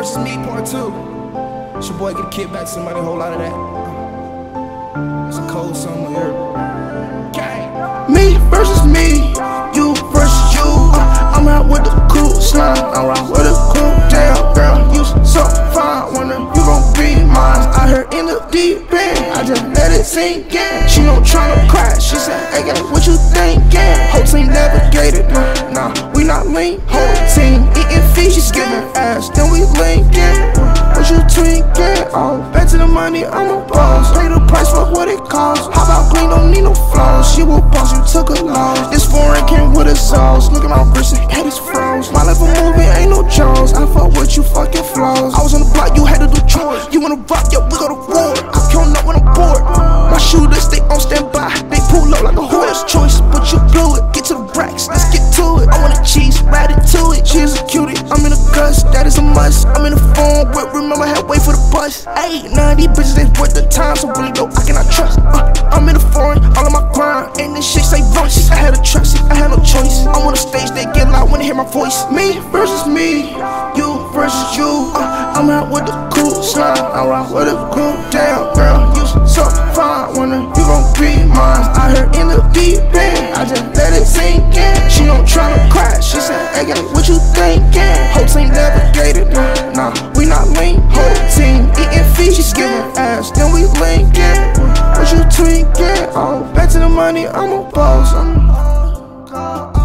versus me, part two. It's your boy, get a kid back somebody, whole lot of that. It's a cold summer here. Me versus me, you versus you. Uh, I'm out with the cool slime, I'm out with the cool damn girl. You so fine, wonder you gon' be mine. I heard in the deep end, I just let it sink in. She don't tryna cry, she said, Hey, girl, what you thinking? Whole team navigated, nah, nah, we not linked. Whole team then we linking. What you tweaking? Oh, back to the money, I'm a boss. Pay the price for what it costs. How about green, don't need no flaws. She will boss, you took a loss. This foreign came with a sauce. Look at my wrist, head is froze. My life a movie, ain't no Jones. I fuck with you fucking flaws. I was on the block, you had to do chores. You wanna rock, yeah, we go to war. The remember, I had wait for the bus. Ayy, none of these bitches ain't worth the time, so really though, I cannot trust. Uh, I'm in the foreign, all of my grind, and this shit say voice. I had to trust I had no choice. I'm on the stage, they get loud when they hear my voice. Me versus me, you versus you. Uh, I'm out with the cool slime, I'm out with the cool damn girl. You so fine, wonder you gon' be mine. I heard in the deep end, I just let it sink in. She don't try to cry, she said, Hey, what you thinking? to the money, I'm a boss. I'm a